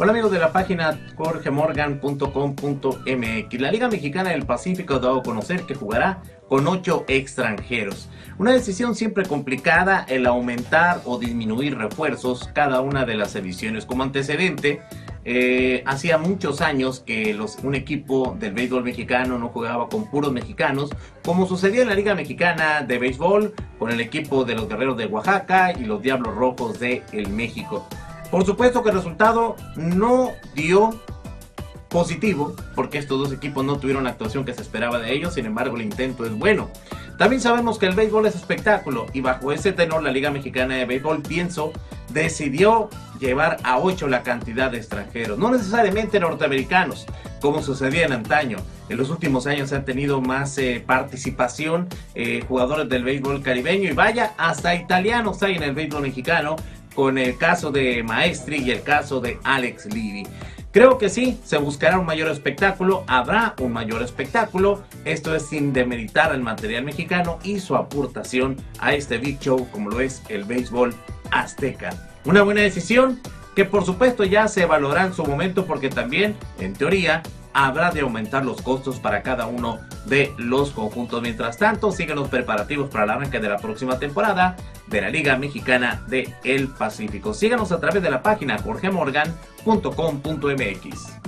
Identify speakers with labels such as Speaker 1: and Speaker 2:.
Speaker 1: Hola amigos de la página jorgemorgan.com.mx. La Liga Mexicana del Pacífico ha dado a conocer que jugará con ocho extranjeros. Una decisión siempre complicada el aumentar o disminuir refuerzos cada una de las ediciones. Como antecedente, eh, hacía muchos años que un equipo del béisbol mexicano no jugaba con puros mexicanos, como sucedía en la Liga Mexicana de Béisbol con el equipo de los Guerreros de Oaxaca y los Diablos Rojos de el México. Por supuesto que el resultado no dio positivo, porque estos dos equipos no tuvieron la actuación que se esperaba de ellos, sin embargo el intento es bueno. También sabemos que el béisbol es espectáculo y bajo ese tenor la Liga Mexicana de Béisbol, pienso, decidió llevar a 8 la cantidad de extranjeros, no necesariamente norteamericanos, como sucedía en antaño. En los últimos años han tenido más eh, participación eh, jugadores del béisbol caribeño y vaya, hasta italianos hay en el béisbol mexicano con el caso de Maestri y el caso de Alex Levy. Creo que sí, se buscará un mayor espectáculo, habrá un mayor espectáculo. Esto es sin demeritar al material mexicano y su aportación a este big show como lo es el béisbol azteca. Una buena decisión que por supuesto ya se evaluará en su momento porque también, en teoría, habrá de aumentar los costos para cada uno de los conjuntos. Mientras tanto, siguen los preparativos para el arranque de la próxima temporada de la Liga Mexicana de El Pacífico. Síganos a través de la página jorgemorgan.com.mx.